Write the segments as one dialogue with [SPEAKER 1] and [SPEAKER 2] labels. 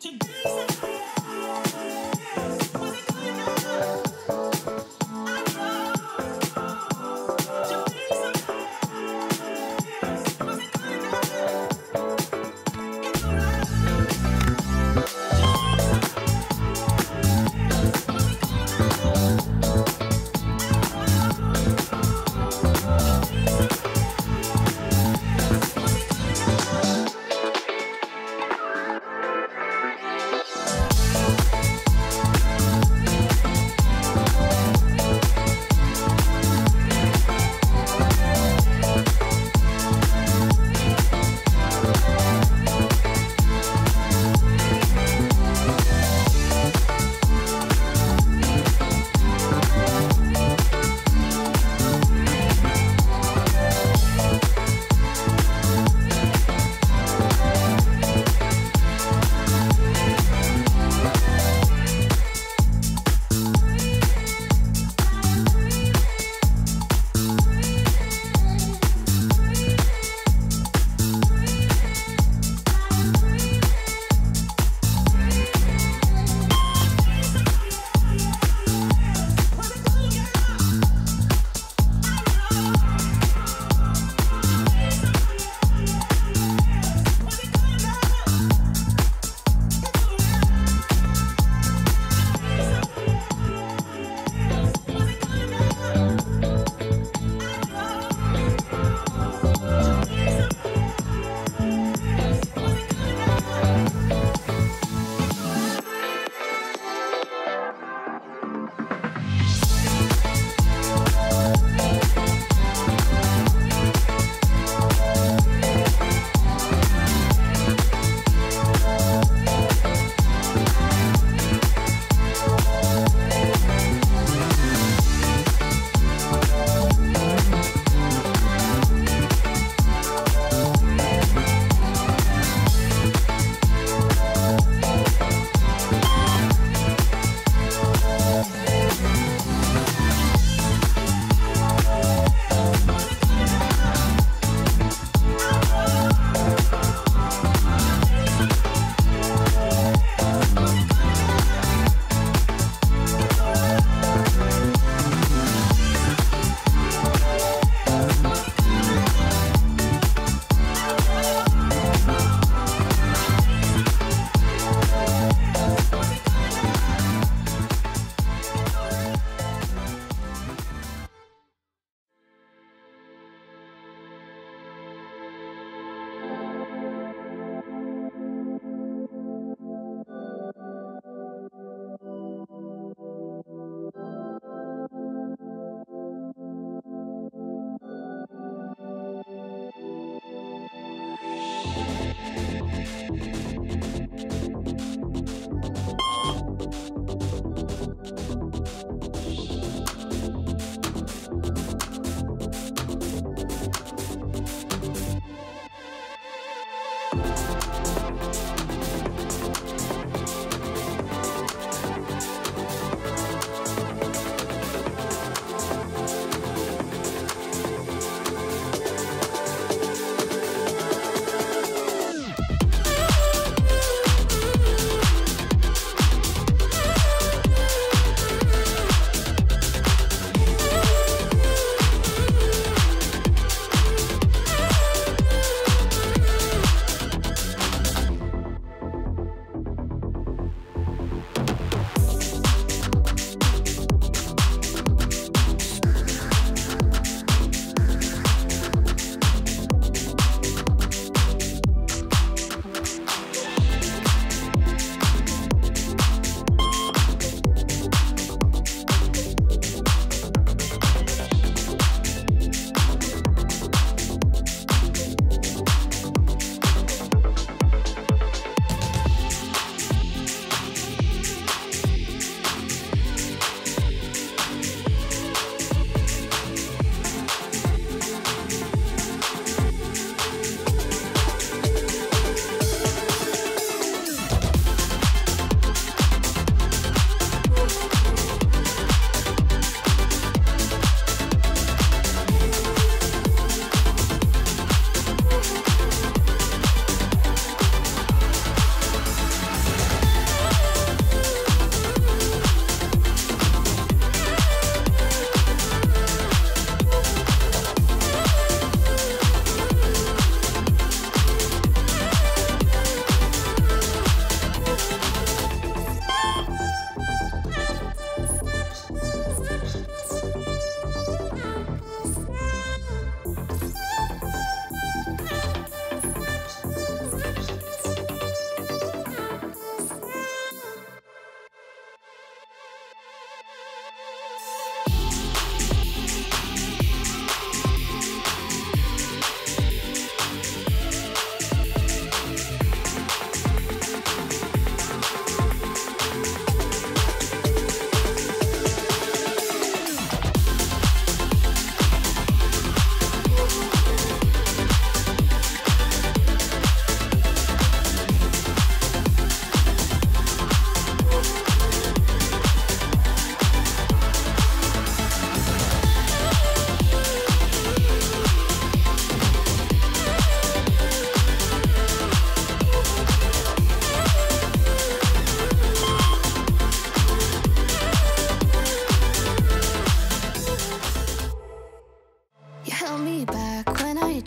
[SPEAKER 1] to do.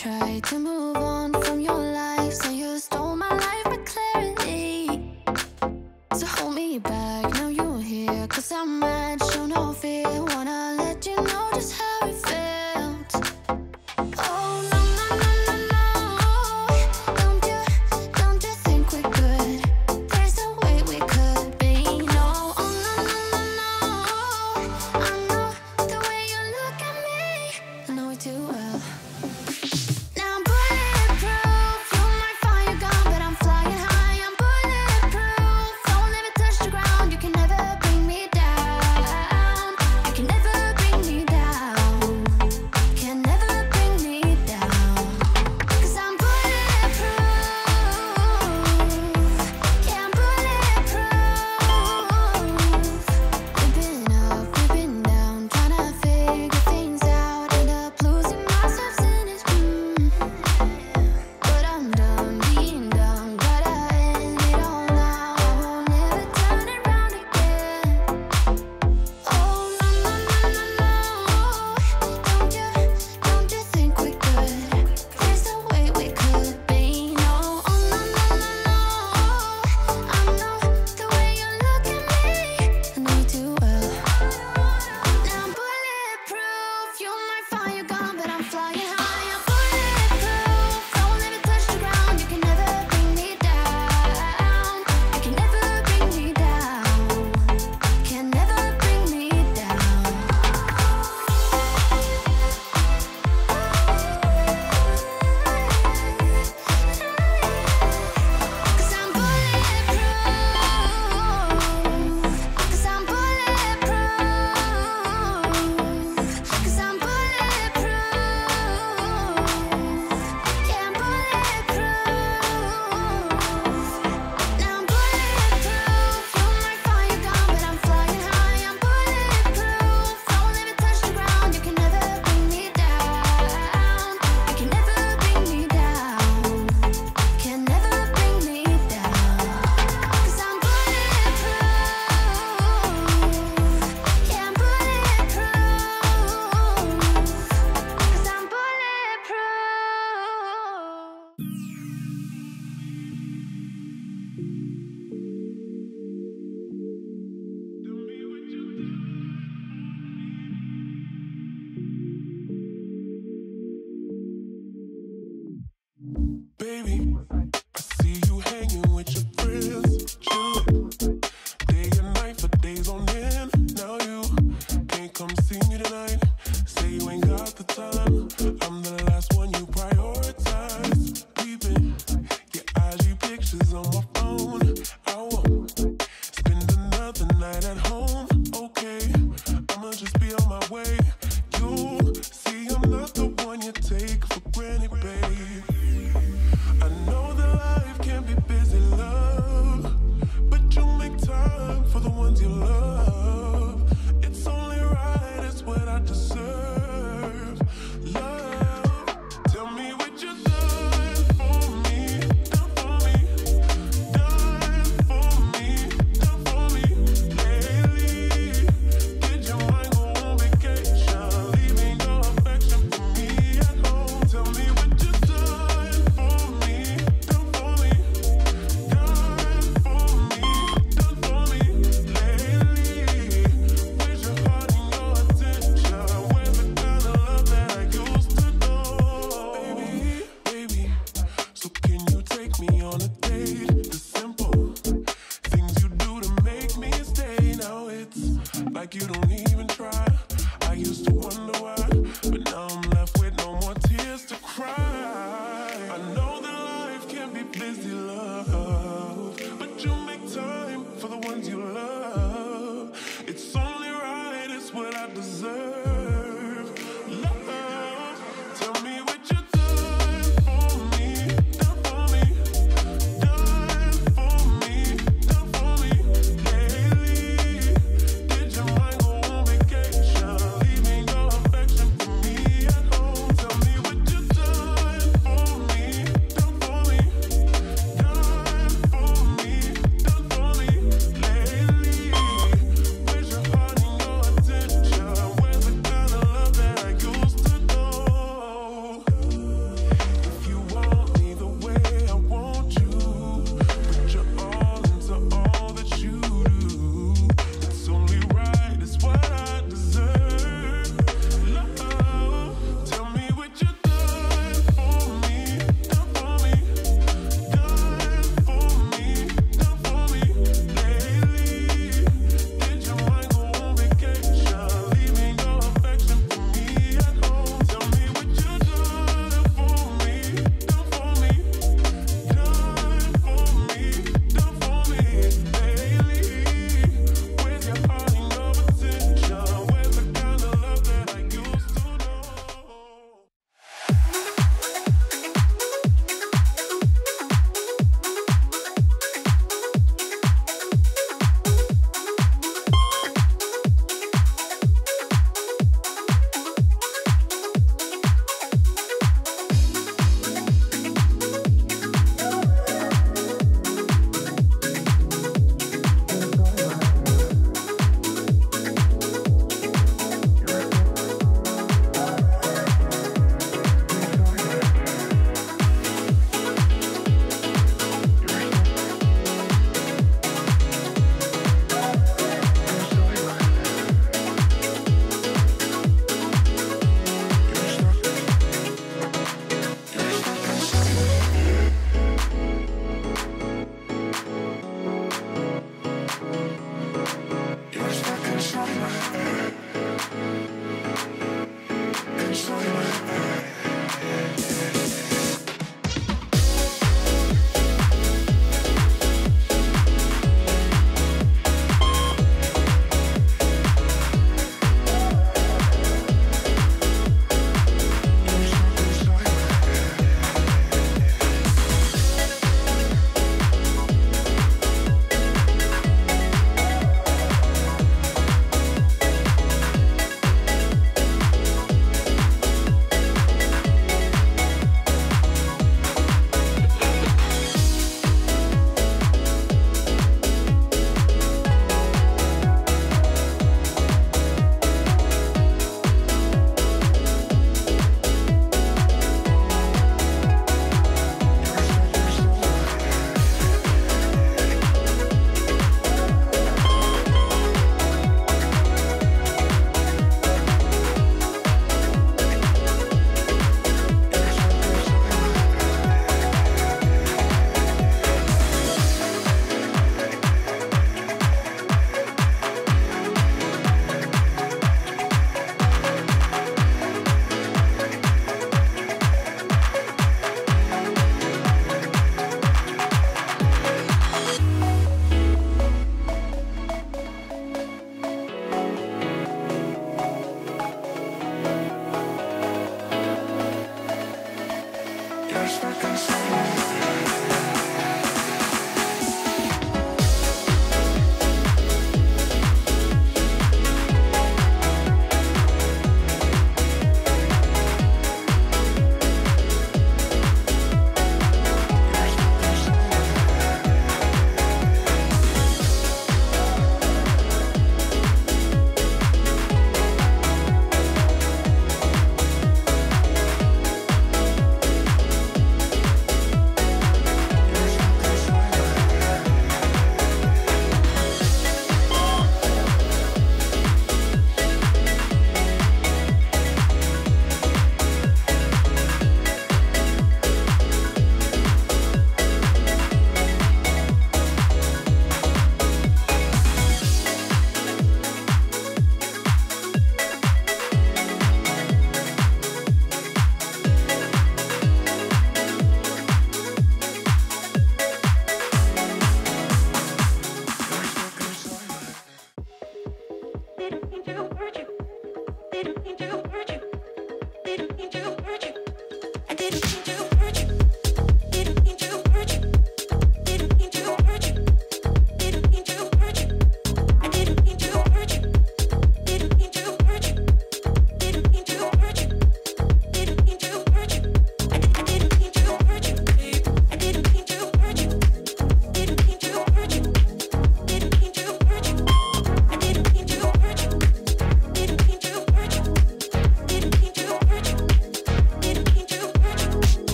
[SPEAKER 1] try to move on.
[SPEAKER 2] I won't.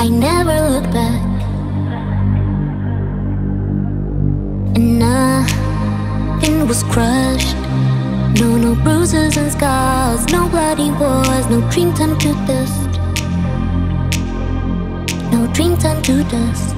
[SPEAKER 3] I never look back. And nothing was crushed. No, no bruises and scars. No bloody wars. No dream turned to dust. No dream turned to dust.